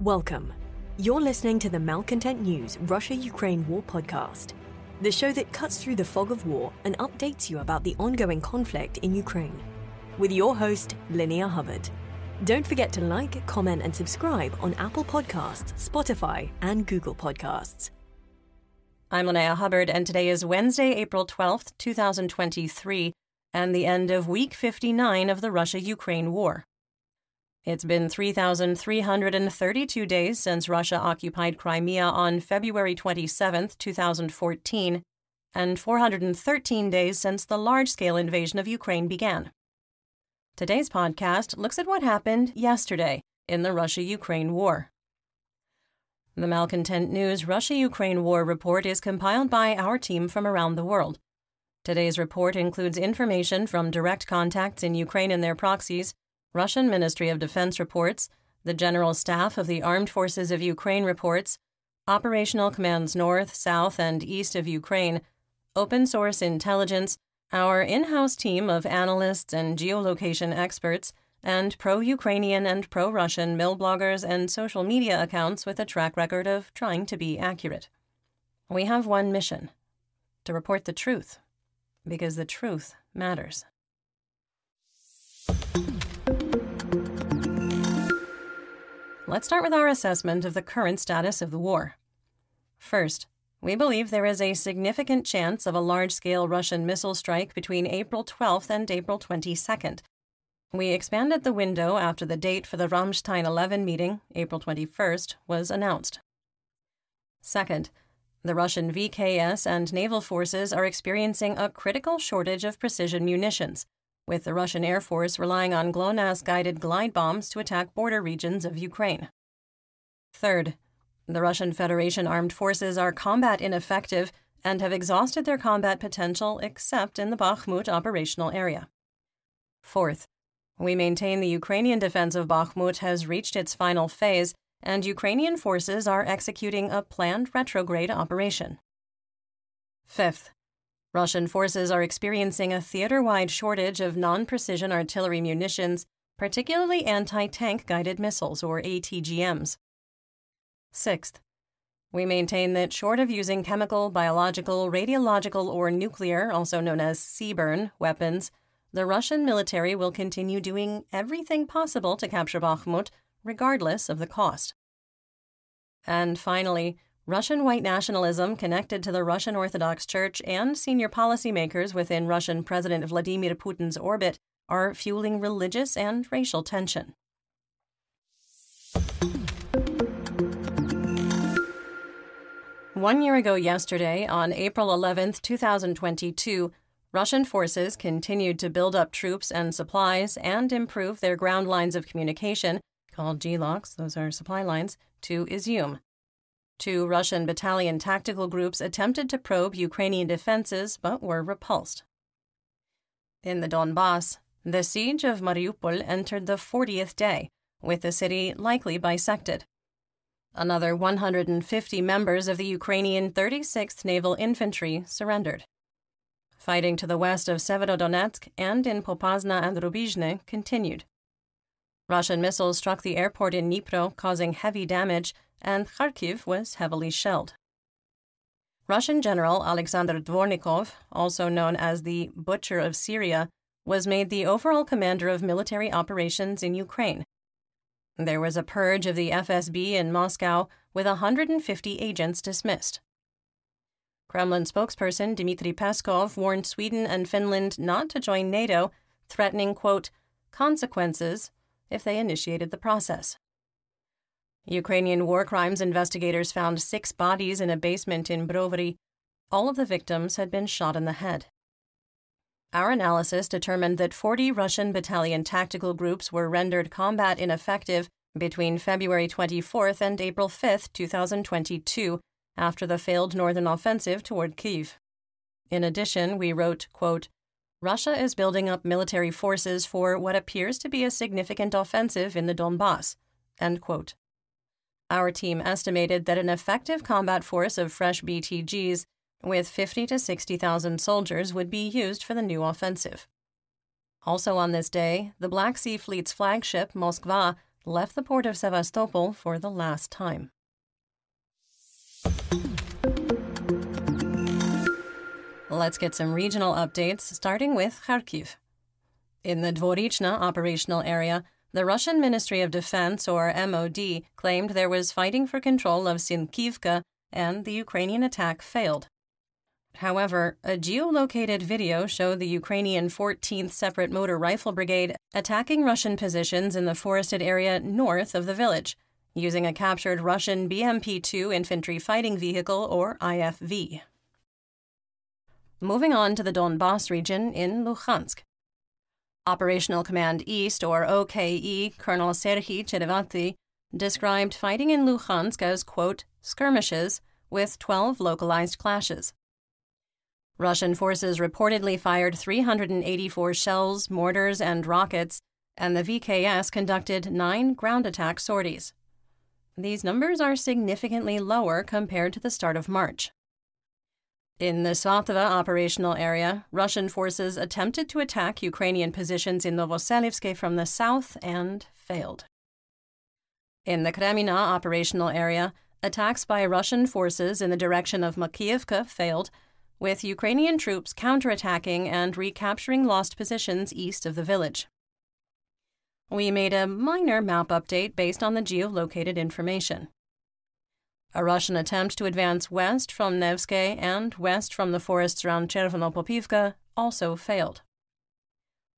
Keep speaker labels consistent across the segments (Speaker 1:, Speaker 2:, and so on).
Speaker 1: Welcome. You're listening to the Malcontent News Russia Ukraine War Podcast, the show that cuts through the fog of war and updates you about the ongoing conflict in Ukraine. With your host, Linnea Hubbard. Don't forget to like, comment, and subscribe on Apple Podcasts, Spotify, and Google Podcasts.
Speaker 2: I'm Linnea Hubbard, and today is Wednesday, April 12th, 2023, and the end of week 59 of the Russia Ukraine war. It's been 3,332 days since Russia occupied Crimea on February 27, 2014, and 413 days since the large scale invasion of Ukraine began. Today's podcast looks at what happened yesterday in the Russia Ukraine war. The Malcontent News Russia Ukraine War report is compiled by our team from around the world. Today's report includes information from direct contacts in Ukraine and their proxies Russian Ministry of Defense reports, the General Staff of the Armed Forces of Ukraine reports, operational commands north, south, and east of Ukraine, open source intelligence, our in house team of analysts and geolocation experts, and pro Ukrainian and pro Russian mil bloggers and social media accounts with a track record of trying to be accurate. We have one mission to report the truth, because the truth matters. Let's start with our assessment of the current status of the war. First, we believe there is a significant chance of a large scale Russian missile strike between April 12th and April 22nd. We expanded the window after the date for the Ramstein 11 meeting, April 21st, was announced. Second, the Russian VKS and naval forces are experiencing a critical shortage of precision munitions with the Russian Air Force relying on GLONASS guided glide bombs to attack border regions of Ukraine. Third, the Russian Federation armed forces are combat ineffective and have exhausted their combat potential except in the Bakhmut operational area. Fourth, we maintain the Ukrainian defense of Bakhmut has reached its final phase, and Ukrainian forces are executing a planned retrograde operation. Fifth, Russian forces are experiencing a theater wide shortage of non precision artillery munitions, particularly anti tank guided missiles, or ATGMs. Sixth, we maintain that short of using chemical, biological, radiological, or nuclear, also known as CBRN, weapons, the Russian military will continue doing everything possible to capture Bakhmut, regardless of the cost. And finally, Russian white nationalism connected to the Russian Orthodox Church and senior policymakers within Russian President Vladimir Putin's orbit are fueling religious and racial tension. One year ago yesterday, on April 11, 2022, Russian forces continued to build up troops and supplies and improve their ground lines of communication, called GLOCs, those are supply lines, to Izium. Two Russian battalion tactical groups attempted to probe Ukrainian defenses but were repulsed. In the Donbass, the siege of Mariupol entered the 40th day, with the city likely bisected. Another 150 members of the Ukrainian 36th Naval Infantry surrendered. Fighting to the west of Severodonetsk and in Popasna and Rubizhne continued. Russian missiles struck the airport in Dnipro, causing heavy damage and Kharkiv was heavily shelled. Russian General Alexander Dvornikov, also known as the Butcher of Syria, was made the overall commander of military operations in Ukraine. There was a purge of the FSB in Moscow with 150 agents dismissed. Kremlin spokesperson Dmitry Peskov warned Sweden and Finland not to join NATO, threatening, quote, consequences if they initiated the process. Ukrainian war crimes investigators found six bodies in a basement in Brovary. All of the victims had been shot in the head. Our analysis determined that 40 Russian battalion tactical groups were rendered combat ineffective between February 24th and April 5th, 2022, after the failed northern offensive toward Kiev. In addition, we wrote, quote, Russia is building up military forces for what appears to be a significant offensive in the Donbass. End quote. Our team estimated that an effective combat force of fresh BTGs with 50 to 60,000 soldiers would be used for the new offensive. Also on this day, the Black Sea Fleet's flagship, Moskva, left the port of Sevastopol for the last time. Let's get some regional updates, starting with Kharkiv. In the Dvorichna operational area, the Russian Ministry of Defense, or MOD, claimed there was fighting for control of Sinkivka and the Ukrainian attack failed. However, a geolocated video showed the Ukrainian 14th Separate Motor Rifle Brigade attacking Russian positions in the forested area north of the village, using a captured Russian BMP 2 infantry fighting vehicle, or IFV. Moving on to the Donbass region in Luhansk. Operational Command East, or OKE, Colonel Serhiy Cherevati, described fighting in Luhansk as, quote, skirmishes with 12 localized clashes. Russian forces reportedly fired 384 shells, mortars, and rockets, and the VKS conducted nine ground attack sorties. These numbers are significantly lower compared to the start of March. In the Svatove operational area, Russian forces attempted to attack Ukrainian positions in Novoselivske from the south and failed. In the Kremina operational area, attacks by Russian forces in the direction of Makiivka failed, with Ukrainian troops counterattacking and recapturing lost positions east of the village. We made a minor map update based on the geolocated information. A Russian attempt to advance west from Nevske and west from the forests around Chervonopopivka also failed.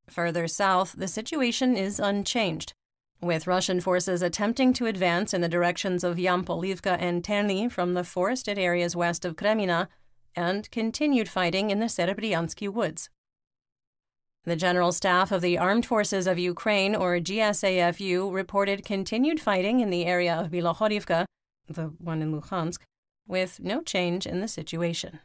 Speaker 2: Further south, the situation is unchanged, with Russian forces attempting to advance in the directions of Yampolivka and Terny from the forested areas west of Kremina and continued fighting in the Serebryansky woods. The General Staff of the Armed Forces of Ukraine, or GSAFU, reported continued fighting in the area of Bilohorivka the one in Luhansk, with no change in the situation.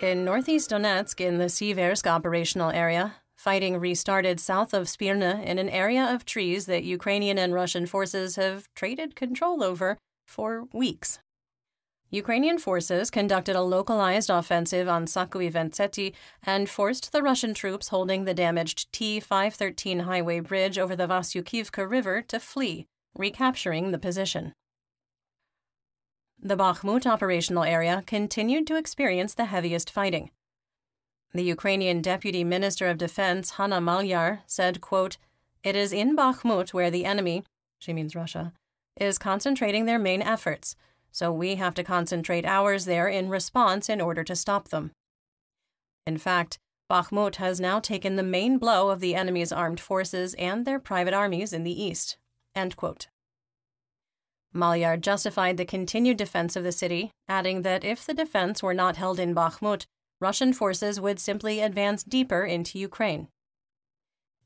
Speaker 2: In northeast Donetsk, in the Siversk operational area, fighting restarted south of Spirna in an area of trees that Ukrainian and Russian forces have traded control over for weeks. Ukrainian forces conducted a localized offensive on Sakovy Ventsety and forced the Russian troops holding the damaged T 513 highway bridge over the Vasyukivka River to flee, recapturing the position. The Bakhmut operational area continued to experience the heaviest fighting. The Ukrainian Deputy Minister of Defense, Hanna Maliar, said, quote, It is in Bakhmut where the enemy, she means Russia, is concentrating their main efforts – so we have to concentrate ours there in response in order to stop them. In fact, Bakhmut has now taken the main blow of the enemy's armed forces and their private armies in the east. Maliar justified the continued defense of the city, adding that if the defense were not held in Bakhmut, Russian forces would simply advance deeper into Ukraine.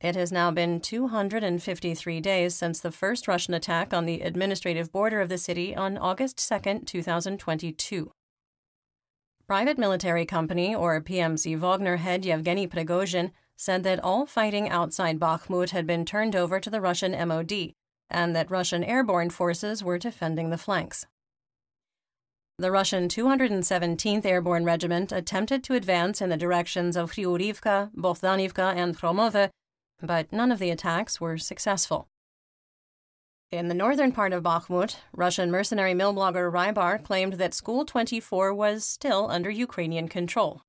Speaker 2: It has now been 253 days since the first Russian attack on the administrative border of the city on August 2, 2022. Private military company, or PMC Wagner head Yevgeny Prigozhin, said that all fighting outside Bakhmut had been turned over to the Russian MOD, and that Russian airborne forces were defending the flanks. The Russian 217th Airborne Regiment attempted to advance in the directions of Hryhorivka, Bohdanivka, and Chromove but none of the attacks were successful. In the northern part of Bakhmut, Russian mercenary mil blogger Rybar claimed that School 24 was still under Ukrainian control.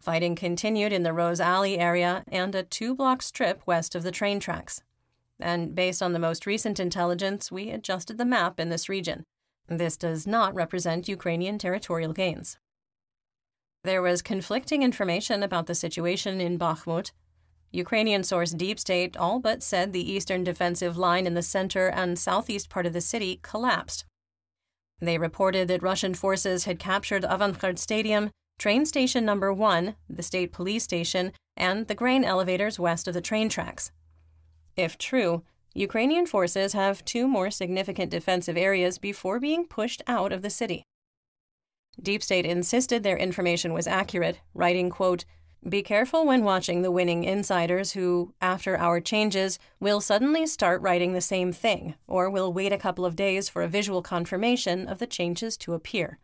Speaker 2: Fighting continued in the Rose Alley area and a two block strip west of the train tracks. And based on the most recent intelligence, we adjusted the map in this region. This does not represent Ukrainian territorial gains. There was conflicting information about the situation in Bakhmut, Ukrainian source Deep State all but said the eastern defensive line in the center and southeast part of the city collapsed. They reported that Russian forces had captured Avangard Stadium, train station number 1, the state police station, and the grain elevators west of the train tracks. If true, Ukrainian forces have two more significant defensive areas before being pushed out of the city. Deep State insisted their information was accurate, writing, quote, be careful when watching the winning insiders who, after our changes, will suddenly start writing the same thing, or will wait a couple of days for a visual confirmation of the changes to appear.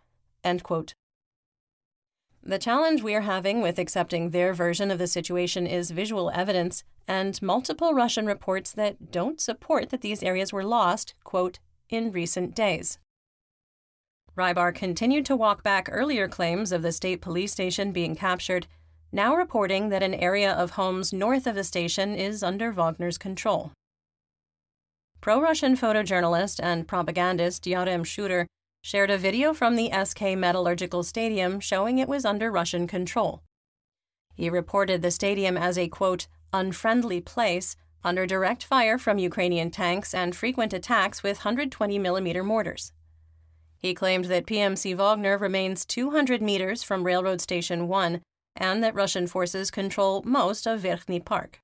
Speaker 2: The challenge we are having with accepting their version of the situation is visual evidence and multiple Russian reports that don't support that these areas were lost, quote, in recent days. Rybar continued to walk back earlier claims of the state police station being captured, now reporting that an area of homes north of the station is under Wagner's control. Pro Russian photojournalist and propagandist Yarem Shuter shared a video from the SK Metallurgical Stadium showing it was under Russian control. He reported the stadium as a, quote, unfriendly place under direct fire from Ukrainian tanks and frequent attacks with 120 millimeter mortars. He claimed that PMC Wagner remains 200 meters from Railroad Station 1 and that Russian forces control most of Verkhny Park.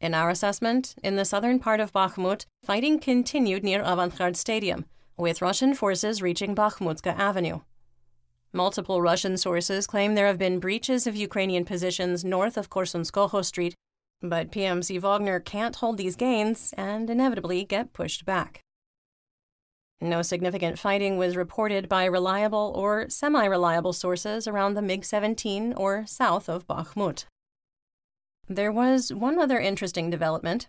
Speaker 2: In our assessment, in the southern part of Bakhmut, fighting continued near Avangard Stadium, with Russian forces reaching Bakhmutska Avenue. Multiple Russian sources claim there have been breaches of Ukrainian positions north of Korsunskoho Street, but PMC Wagner can't hold these gains and inevitably get pushed back. No significant fighting was reported by reliable or semi reliable sources around the MiG 17 or south of Bakhmut. There was one other interesting development.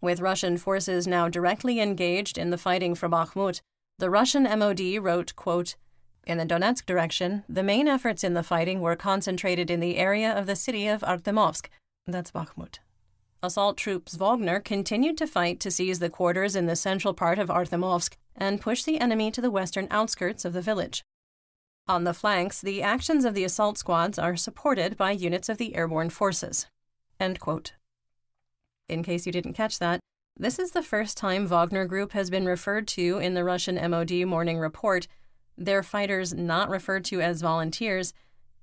Speaker 2: With Russian forces now directly engaged in the fighting for Bakhmut, the Russian MOD wrote, quote, In the Donetsk direction, the main efforts in the fighting were concentrated in the area of the city of Artemovsk, that's Bakhmut. Assault troops Wagner continued to fight to seize the quarters in the central part of Artemovsk and push the enemy to the western outskirts of the village. On the flanks, the actions of the assault squads are supported by units of the airborne forces. In case you didn't catch that, this is the first time Wagner Group has been referred to in the Russian MOD morning report, their fighters not referred to as volunteers,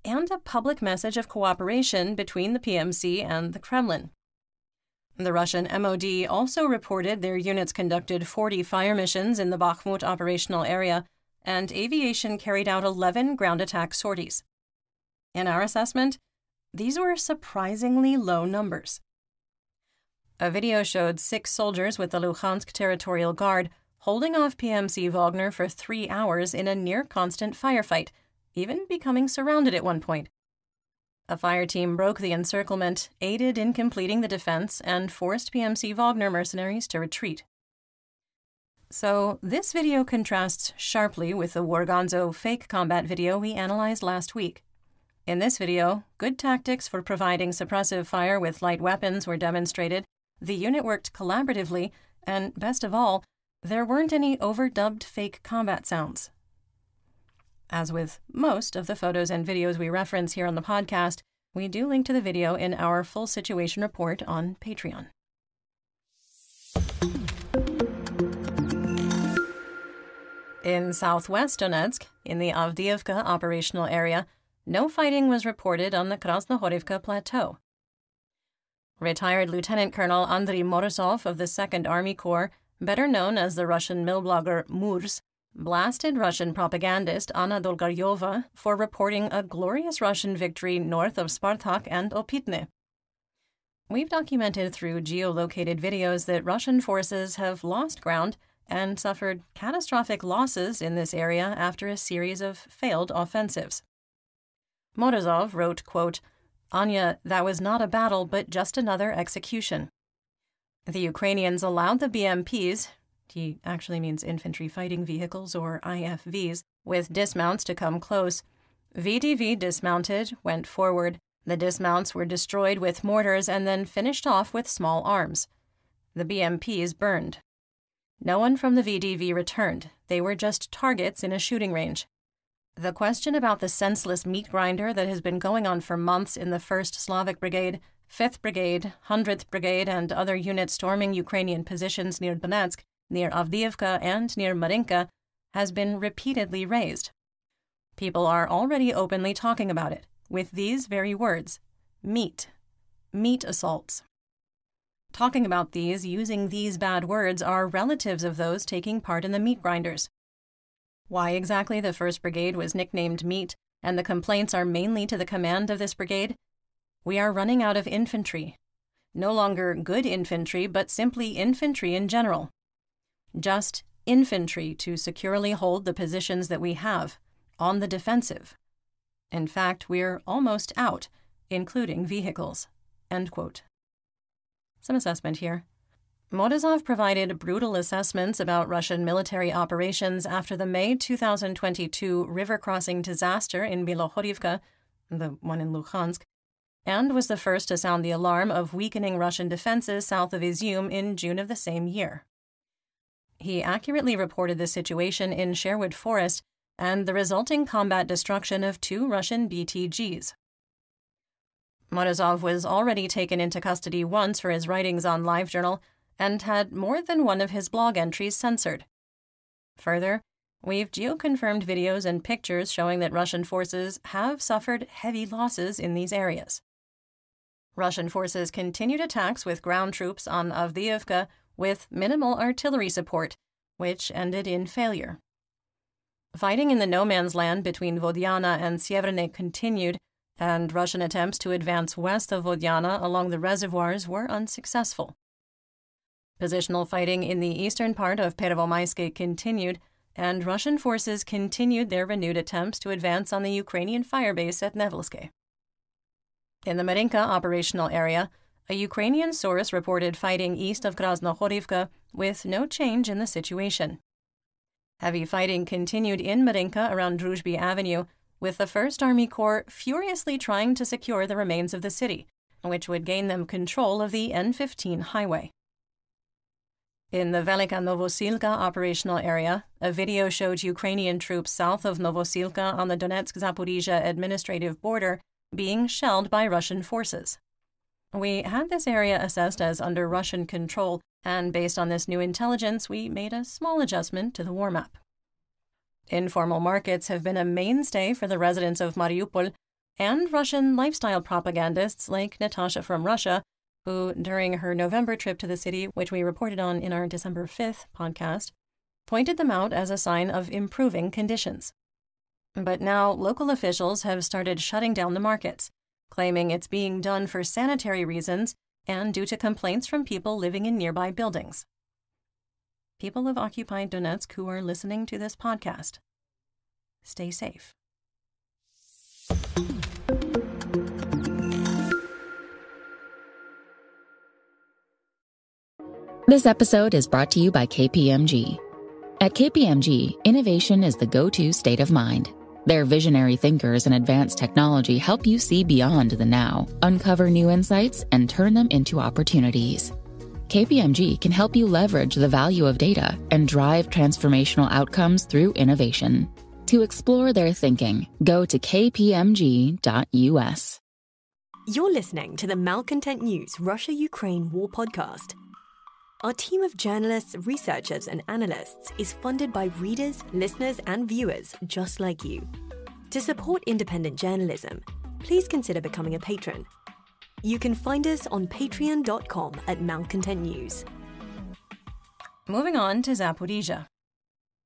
Speaker 2: and a public message of cooperation between the PMC and the Kremlin. The Russian MOD also reported their units conducted 40 fire missions in the Bakhmut operational area, and aviation carried out 11 ground attack sorties. In our assessment, these were surprisingly low numbers. A video showed six soldiers with the Luhansk Territorial Guard holding off PMC Wagner for three hours in a near constant firefight, even becoming surrounded at one point. A fire team broke the encirclement, aided in completing the defense, and forced PMC Wagner mercenaries to retreat. So, this video contrasts sharply with the Wargonzo fake combat video we analyzed last week. In this video, good tactics for providing suppressive fire with light weapons were demonstrated, the unit worked collaboratively, and best of all, there weren't any overdubbed fake combat sounds. As with most of the photos and videos we reference here on the podcast, we do link to the video in our full situation report on Patreon. In southwest Donetsk, in the Avdiivka operational area, no fighting was reported on the Krasnohorivka plateau. Retired Lieutenant Colonel Andriy Morozov of the 2nd Army Corps, better known as the Russian mil blogger Murz, blasted Russian propagandist Anna Dolgareva for reporting a glorious Russian victory north of Spartak and Opitne. We've documented through geolocated videos that Russian forces have lost ground and suffered catastrophic losses in this area after a series of failed offensives. Morozov wrote, quote, Anya, that was not a battle, but just another execution. The Ukrainians allowed the BMPs, he actually means infantry fighting vehicles or IFVs, with dismounts to come close. VDV dismounted, went forward. The dismounts were destroyed with mortars and then finished off with small arms. The BMPs burned. No one from the VDV returned. They were just targets in a shooting range. The question about the senseless meat grinder that has been going on for months in the 1st Slavic Brigade, 5th Brigade, 100th Brigade, and other units storming Ukrainian positions near Donetsk, near Avdiivka, and near Marinka has been repeatedly raised. People are already openly talking about it, with these very words meat, meat assaults. Talking about these using these bad words are relatives of those taking part in the meat grinders. Why exactly the 1st Brigade was nicknamed Meat, and the complaints are mainly to the command of this brigade? We are running out of infantry. No longer good infantry, but simply infantry in general. Just infantry to securely hold the positions that we have, on the defensive. In fact, we're almost out, including vehicles. Some assessment here. Morozov provided brutal assessments about Russian military operations after the May 2022 river crossing disaster in Bilohorivka, the one in Luhansk, and was the first to sound the alarm of weakening Russian defenses south of Izium in June of the same year. He accurately reported the situation in Sherwood Forest and the resulting combat destruction of two Russian BTGs. Morozov was already taken into custody once for his writings on LiveJournal and had more than one of his blog entries censored. Further, we've geoconfirmed videos and pictures showing that Russian forces have suffered heavy losses in these areas. Russian forces continued attacks with ground troops on Avdiivka with minimal artillery support, which ended in failure. Fighting in the no man's land between Vodiana and Sieverne continued, and Russian attempts to advance west of Vodiana along the reservoirs were unsuccessful. Positional fighting in the eastern part of Pervomaysk continued, and Russian forces continued their renewed attempts to advance on the Ukrainian firebase at Nevelsky. In the Marinka operational area, a Ukrainian source reported fighting east of Krasnohorivka with no change in the situation. Heavy fighting continued in Marinka around Druzhby Avenue, with the 1st Army Corps furiously trying to secure the remains of the city, which would gain them control of the N15 highway. In the Velika Novosilka operational area, a video showed Ukrainian troops south of Novosilka on the Donetsk Zaporizhia administrative border being shelled by Russian forces. We had this area assessed as under Russian control, and based on this new intelligence, we made a small adjustment to the warm up. Informal markets have been a mainstay for the residents of Mariupol, and Russian lifestyle propagandists like Natasha from Russia who, during her November trip to the city, which we reported on in our December 5th podcast, pointed them out as a sign of improving conditions. But now local officials have started shutting down the markets, claiming it's being done for sanitary reasons and due to complaints from people living in nearby buildings. People of occupied Donetsk who are listening to this podcast, stay safe.
Speaker 3: This episode is brought to you by KPMG. At KPMG, innovation is the go to state of mind. Their visionary thinkers and advanced technology help you see beyond the now, uncover new insights, and turn them into opportunities. KPMG can help you leverage the value of data and drive transformational outcomes through innovation. To explore their thinking, go to kpmg.us.
Speaker 1: You're listening to the Malcontent News Russia Ukraine War Podcast. Our team of journalists, researchers, and analysts is funded by readers, listeners, and viewers just like you. To support independent journalism, please consider becoming a patron. You can find us on patreon.com at Malcontent News.
Speaker 2: Moving on to Zaporizhia.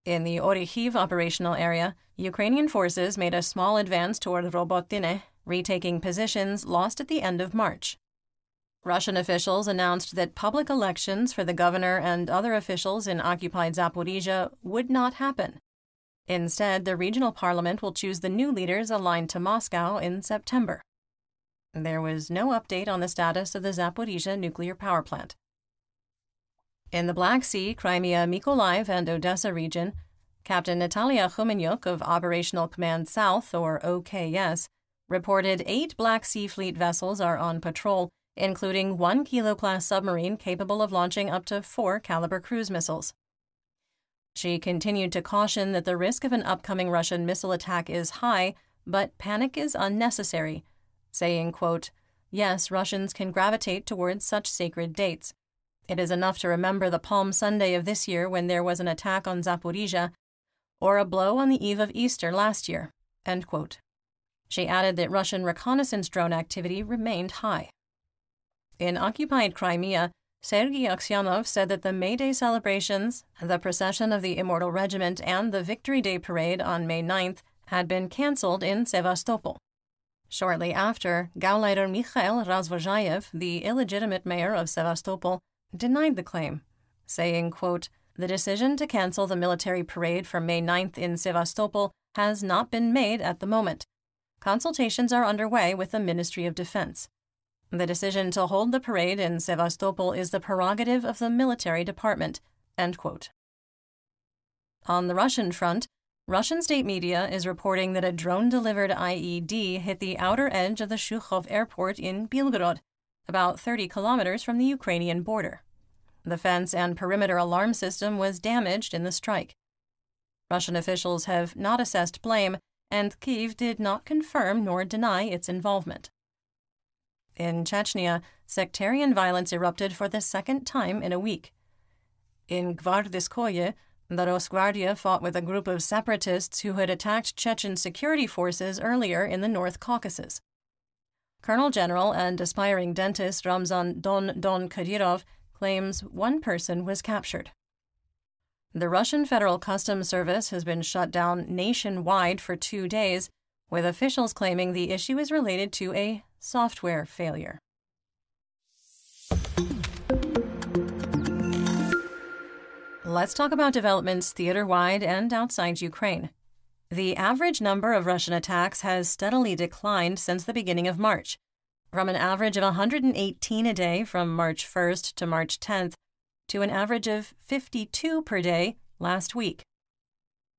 Speaker 2: In the Orikhiv operational area, Ukrainian forces made a small advance toward Robotyne, retaking positions lost at the end of March. Russian officials announced that public elections for the governor and other officials in occupied Zaporizhia would not happen. Instead, the regional parliament will choose the new leaders aligned to Moscow in September. There was no update on the status of the Zaporizhia nuclear power plant. In the Black Sea, Crimea, Mykolaiv, and Odessa region, Captain Natalia Khumenyuk of Operational Command South, or OKS, reported eight Black Sea Fleet vessels are on patrol including one Kilo class submarine capable of launching up to four Kalibr cruise missiles. She continued to caution that the risk of an upcoming Russian missile attack is high, but panic is unnecessary, saying, quote, Yes, Russians can gravitate towards such sacred dates. It is enough to remember the Palm Sunday of this year when there was an attack on Zaporizhia, or a blow on the eve of Easter last year. She added that Russian reconnaissance drone activity remained high. In occupied Crimea, Sergei Aksyonov said that the May Day celebrations, the procession of the Immortal Regiment, and the Victory Day parade on May 9th had been cancelled in Sevastopol. Shortly after, Gauleiter Mikhail Razvozhayev, the illegitimate mayor of Sevastopol, denied the claim, saying, quote, The decision to cancel the military parade for May 9th in Sevastopol has not been made at the moment. consultations are underway with the Ministry of Defense. The decision to hold the parade in Sevastopol is the prerogative of the military department. On the Russian front, Russian state media is reporting that a drone delivered IED hit the outer edge of the Shukhov airport in Belgorod, about 30 kilometers from the Ukrainian border. The fence and perimeter alarm system was damaged in the strike. Russian officials have not assessed blame, and Kiev did not confirm nor deny its involvement. In Chechnya, sectarian violence erupted for the second time in a week. In Gvardiskoye, the Rosgvardia fought with a group of separatists who had attacked Chechen security forces earlier in the North Caucasus. Colonel General and aspiring dentist Ramzan Don Don Kadyrov claims one person was captured. The Russian Federal Customs Service has been shut down nationwide for two days, with officials claiming the issue is related to a software failure. Let's talk about developments theater wide and outside Ukraine. The average number of Russian attacks has steadily declined since the beginning of March, from an average of 118 a day from March 1st to March 10th to an average of 52 per day last week.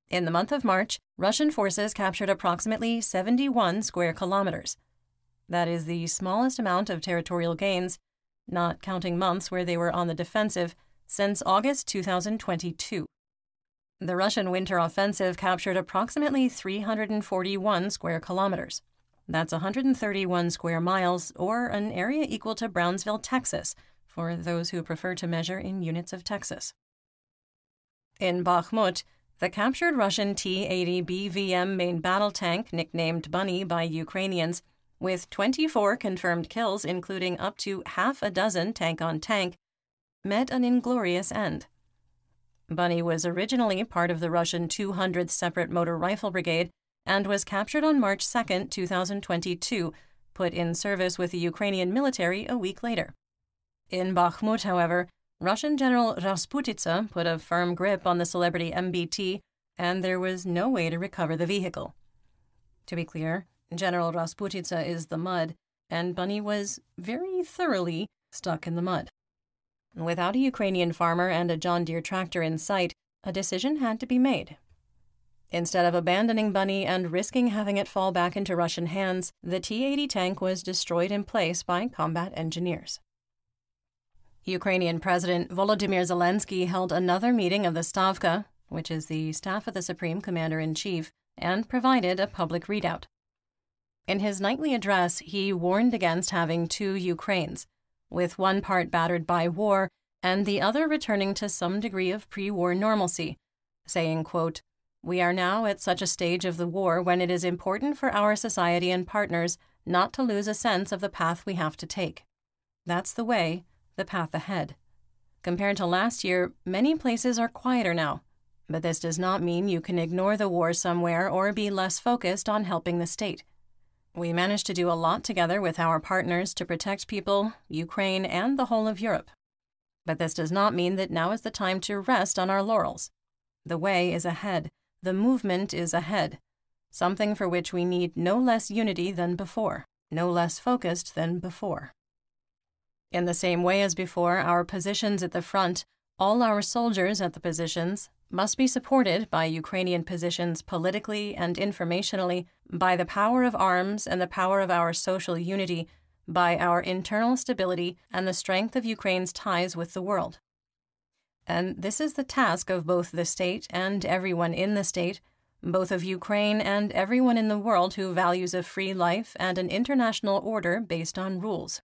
Speaker 2: In the month of March, Russian forces captured approximately 71 square kilometers. That is the smallest amount of territorial gains, not counting months where they were on the defensive, since August 2022. The Russian winter offensive captured approximately 341 square kilometers. That's 131 square miles, or an area equal to Brownsville, Texas, for those who prefer to measure in units of Texas. In Bakhmut, the captured Russian T 80 BVM main battle tank, nicknamed Bunny by Ukrainians, with 24 confirmed kills, including up to half a dozen tank on tank, met an inglorious end. Bunny was originally part of the Russian 200th Separate Motor Rifle Brigade and was captured on March 2, 2022, put in service with the Ukrainian military a week later. In Bakhmut, however, Russian General Rasputitsa put a firm grip on the celebrity MBT, and there was no way to recover the vehicle. To be clear, General Rasputitsa is the mud, and Bunny was very thoroughly stuck in the mud. Without a Ukrainian farmer and a John Deere tractor in sight, a decision had to be made. Instead of abandoning Bunny and risking having it fall back into Russian hands, the T 80 tank was destroyed in place by combat engineers. Ukrainian President Volodymyr Zelensky held another meeting of the Stavka, which is the staff of the Supreme Commander in Chief, and provided a public readout. In his nightly address, he warned against having two Ukraines, with one part battered by war and the other returning to some degree of pre war normalcy, saying, quote, We are now at such a stage of the war when it is important for our society and partners not to lose a sense of the path we have to take. That's the way, the path ahead. Compared to last year, many places are quieter now, but this does not mean you can ignore the war somewhere or be less focused on helping the state. We managed to do a lot together with our partners to protect people, Ukraine, and the whole of Europe. But this does not mean that now is the time to rest on our laurels. The way is ahead, the movement is ahead, something for which we need no less unity than before, no less focused than before. In the same way as before, our positions at the front, all our soldiers at the positions, must be supported by Ukrainian positions politically and informationally, by the power of arms and the power of our social unity, by our internal stability and the strength of Ukraine's ties with the world. And this is the task of both the state and everyone in the state, both of Ukraine and everyone in the world who values a free life and an international order based on rules.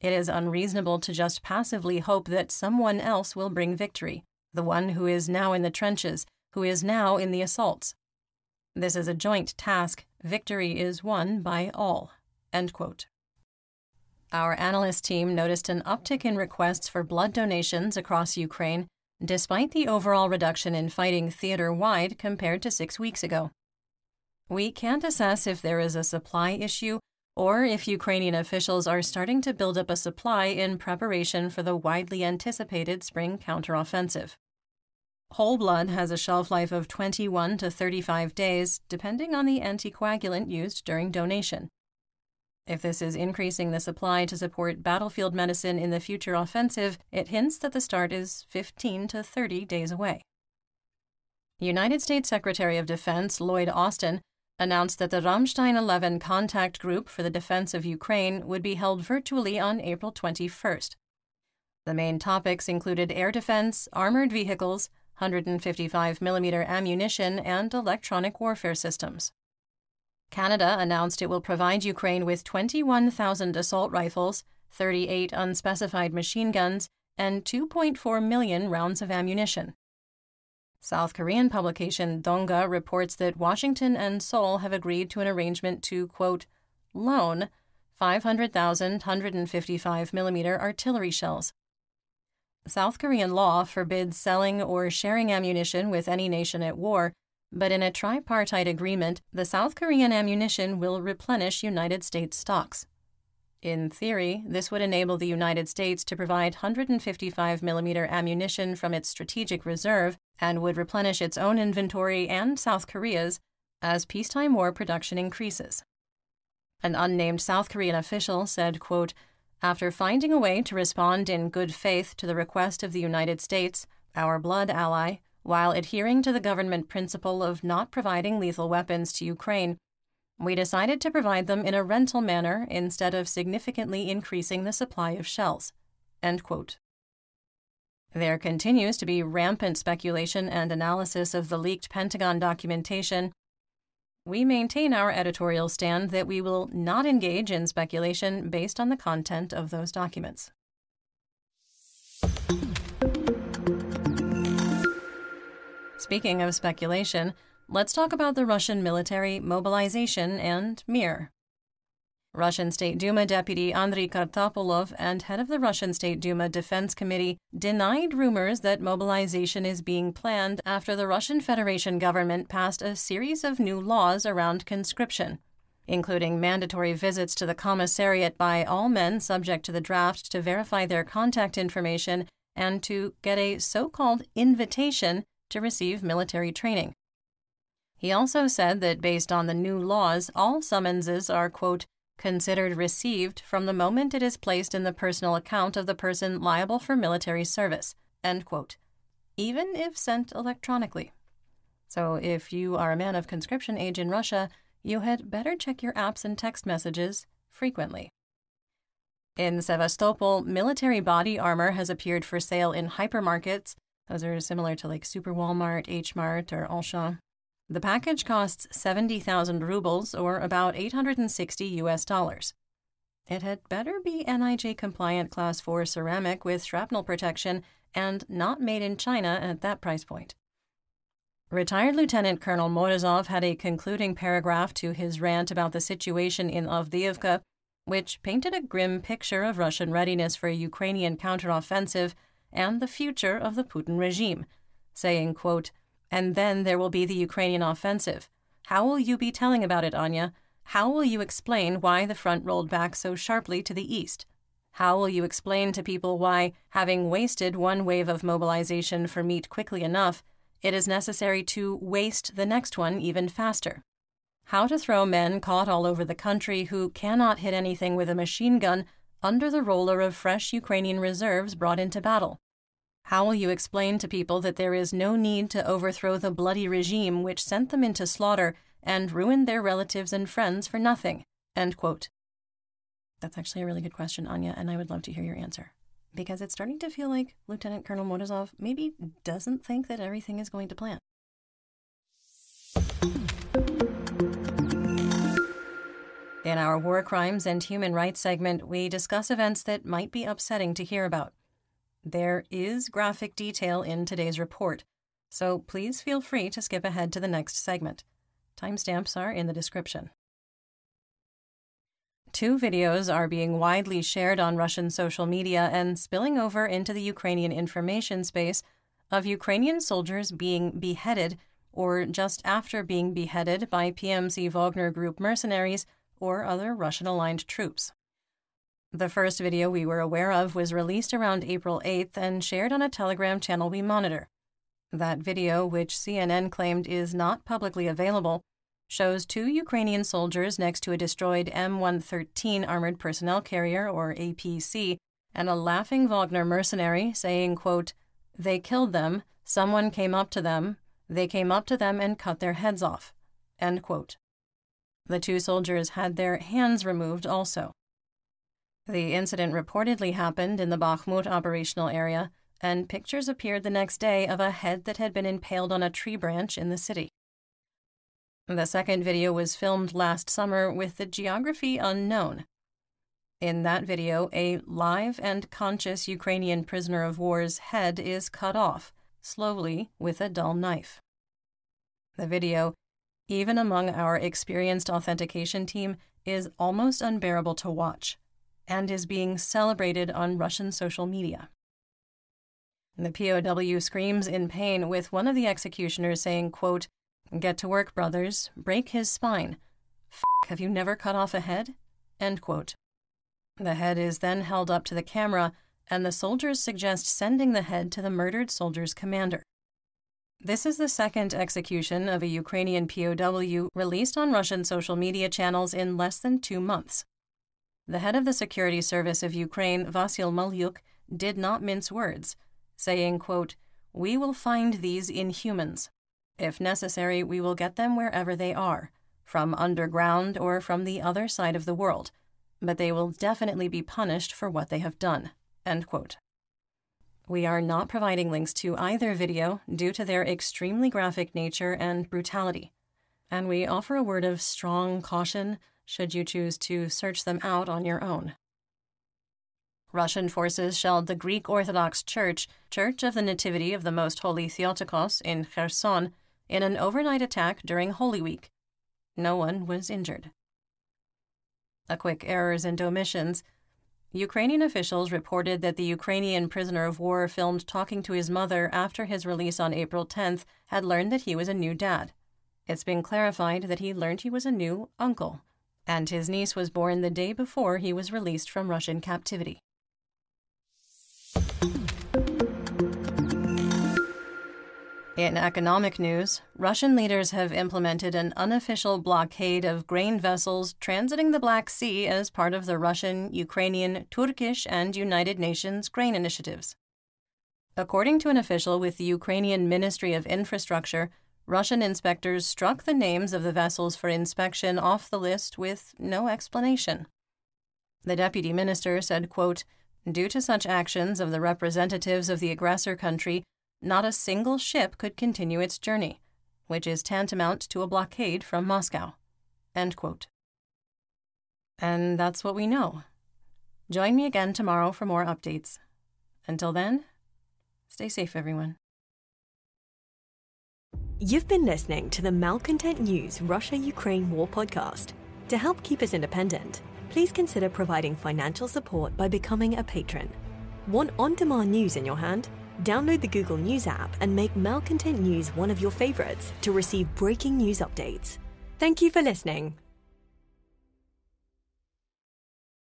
Speaker 2: It is unreasonable to just passively hope that someone else will bring victory, the one who is now in the trenches, who is now in the assaults. This is a joint task. Victory is won by all. Our analyst team noticed an uptick in requests for blood donations across Ukraine, despite the overall reduction in fighting theater wide compared to six weeks ago. We can't assess if there is a supply issue or if Ukrainian officials are starting to build up a supply in preparation for the widely anticipated spring counteroffensive. Whole blood has a shelf life of 21 to 35 days, depending on the anticoagulant used during donation. If this is increasing the supply to support battlefield medicine in the future offensive, it hints that the start is 15 to 30 days away. United States Secretary of Defense Lloyd Austin announced that the Ramstein 11 contact group for the defense of Ukraine would be held virtually on April 21st. The main topics included air defense, armored vehicles, 155mm ammunition, and electronic warfare systems. Canada announced it will provide Ukraine with 21,000 assault rifles, 38 unspecified machine guns, and 2.4 million rounds of ammunition. South Korean publication Donga reports that Washington and Seoul have agreed to an arrangement to, quote, loan 500,000 155mm artillery shells. South Korean law forbids selling or sharing ammunition with any nation at war, but in a tripartite agreement, the South Korean ammunition will replenish United States stocks. In theory, this would enable the United States to provide 155 mm ammunition from its strategic reserve and would replenish its own inventory and South Korea's as peacetime war production increases. An unnamed South Korean official said, quote, After finding a way to respond in good faith to the request of the United States, our blood ally, while adhering to the government principle of not providing lethal weapons to Ukraine, we decided to provide them in a rental manner instead of significantly increasing the supply of shells. There continues to be rampant speculation and analysis of the leaked Pentagon documentation. We maintain our editorial stand that we will not engage in speculation based on the content of those documents. Speaking of speculation, let's talk about the Russian military mobilization and Mir. Russian State Duma Deputy Andriy Kartapolov and head of the Russian State Duma Defense Committee denied rumors that mobilization is being planned after the Russian Federation government passed a series of new laws around conscription, including mandatory visits to the commissariat by all men subject to the draft to verify their contact information and to get a so called invitation to receive military training. He also said that based on the new laws, all summonses are, quote, considered received from the moment it is placed in the personal account of the person liable for military service, end quote, even if sent electronically. So if you are a man of conscription age in Russia, you had better check your apps and text messages frequently. In Sevastopol, military body armor has appeared for sale in hypermarkets those are similar to like Super Walmart, H Mart, or Auchan. The package costs 70,000 rubles, or about 860 US dollars. It had better be NIJ compliant Class 4 ceramic with shrapnel protection and not made in China at that price point. Retired Lieutenant Colonel Morozov had a concluding paragraph to his rant about the situation in Avdiivka, which painted a grim picture of Russian readiness for a Ukrainian counteroffensive and the future of the Putin regime, saying, quote, And then there will be the Ukrainian offensive. How will you be telling about it, Anya? How will you explain why the front rolled back so sharply to the east? How will you explain to people why, having wasted one wave of mobilization for meat quickly enough, it is necessary to waste the next one even faster? How to throw men caught all over the country who cannot hit anything with a machine gun under the roller of fresh Ukrainian reserves brought into battle? How will you explain to people that there is no need to overthrow the bloody regime which sent them into slaughter and ruined their relatives and friends for nothing? That's actually a really good question, Anya, and I would love to hear your answer. Because it's starting to feel like Lieutenant Colonel Morozov maybe doesn't think that everything is going to plan. In our War Crimes and Human Rights segment, we discuss events that might be upsetting to hear about. There is graphic detail in today's report, so please feel free to skip ahead to the next segment. Timestamps are in the description. Two videos are being widely shared on Russian social media and spilling over into the Ukrainian information space of Ukrainian soldiers being beheaded or just after being beheaded by PMC Wagner Group mercenaries or other Russian aligned troops. The first video we were aware of was released around April 8th and shared on a Telegram channel we monitor. That video, which CNN claimed is not publicly available, shows two Ukrainian soldiers next to a destroyed M113 armored personnel carrier, or APC, and a laughing Wagner mercenary saying, quote, They killed them, someone came up to them, they came up to them and cut their heads off. End quote. The two soldiers had their hands removed also. The incident reportedly happened in the Bakhmut operational area, and pictures appeared the next day of a head that had been impaled on a tree branch in the city. The second video was filmed last summer with the geography unknown. In that video, a live and conscious Ukrainian prisoner of war's head is cut off, slowly, with a dull knife. The video, even among our experienced authentication team, is almost unbearable to watch and is being celebrated on Russian social media. The POW screams in pain with one of the executioners saying, quote, Get to work, brothers. Break his spine. F have you never cut off a head? End quote. The head is then held up to the camera, and the soldiers suggest sending the head to the murdered soldier's commander. This is the second execution of a Ukrainian POW released on Russian social media channels in less than two months. The head of the Security Service of Ukraine, Vasyl Malyuk, did not mince words, saying, quote, We will find these inhumans. If necessary, we will get them wherever they are, from underground or from the other side of the world, but they will definitely be punished for what they have done. We are not providing links to either video due to their extremely graphic nature and brutality, and we offer a word of strong caution should you choose to search them out on your own. Russian forces shelled the Greek Orthodox Church, Church of the Nativity of the Most Holy Theotokos, in Kherson, in an overnight attack during Holy Week. No one was injured. A quick errors and omissions. Ukrainian officials reported that the Ukrainian prisoner of war filmed talking to his mother after his release on April 10th had learned that he was a new dad. It's been clarified that he learned he was a new uncle, and his niece was born the day before he was released from Russian captivity. In economic news, Russian leaders have implemented an unofficial blockade of grain vessels transiting the Black Sea as part of the Russian, Ukrainian, Turkish, and United Nations grain initiatives. According to an official with the Ukrainian Ministry of Infrastructure, Russian inspectors struck the names of the vessels for inspection off the list with no explanation. The deputy minister said, quote, Due to such actions of the representatives of the aggressor country, not a single ship could continue its journey, which is tantamount to a blockade from Moscow. End quote. And that's what we know. Join me again tomorrow for more updates. Until then, stay safe, everyone.
Speaker 1: You've been listening to the Malcontent News Russia Ukraine War podcast. To help keep us independent, please consider providing financial support by becoming a patron. Want on demand news in your hand? Download the Google News app and make Malcontent News one of your favorites to receive breaking news updates. Thank you for listening.